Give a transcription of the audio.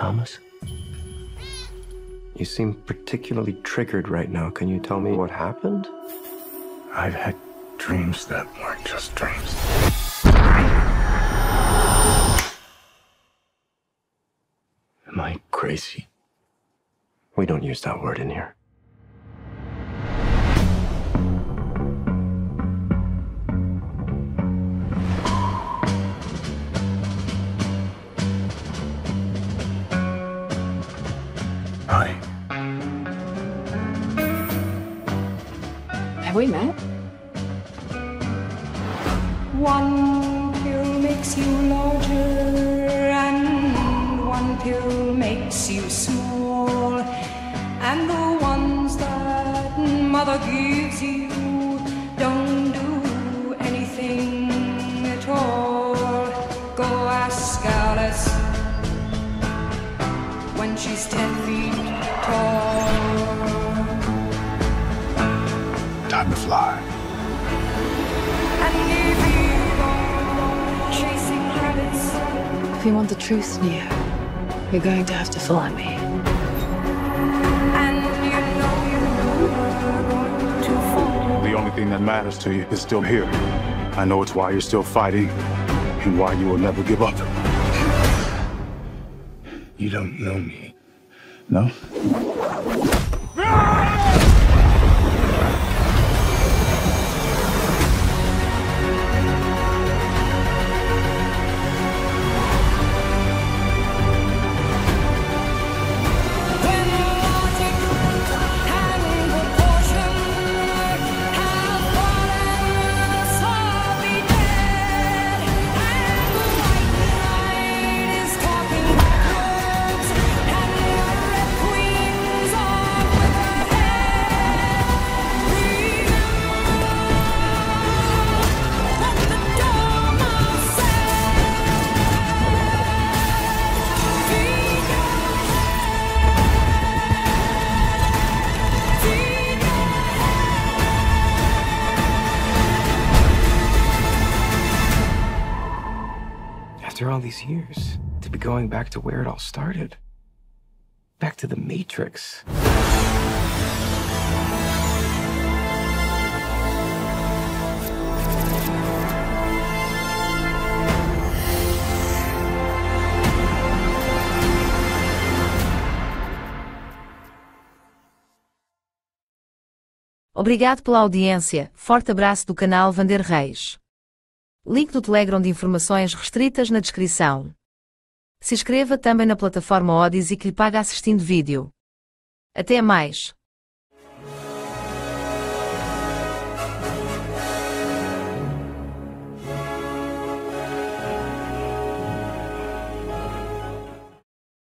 Thomas? You seem particularly triggered right now. Can you tell me what happened? I've had dreams that weren't just dreams. Am I crazy? We don't use that word in here. Have we met? One pill makes you larger, and one pill makes you small. And the ones that mother gives you don't do anything at all. Go ask Alice when she's ten feet tall. Time to fly. If you go chasing rabbits. If you want the truth, Neo, you're going to have to follow me. And you know you're going to fall. The only thing that matters to you is still here. I know it's why you're still fighting and why you will never give up. You don't know me. No? Ah! After all these years, to be going back to where it all started. Back to the Matrix. Obrigado pela audiência. Forte abraço do canal Vander Reis. Link do Telegram de informações restritas na descrição. Se inscreva também na plataforma Odyssey que lhe paga assistindo vídeo. Até mais.